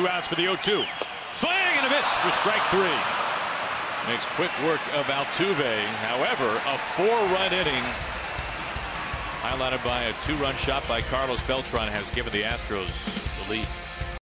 Two outs for the 0-2. Swing and a miss for strike three. Makes quick work of Altuve. However, a four-run inning highlighted by a two-run shot by Carlos Beltran has given the Astros the lead.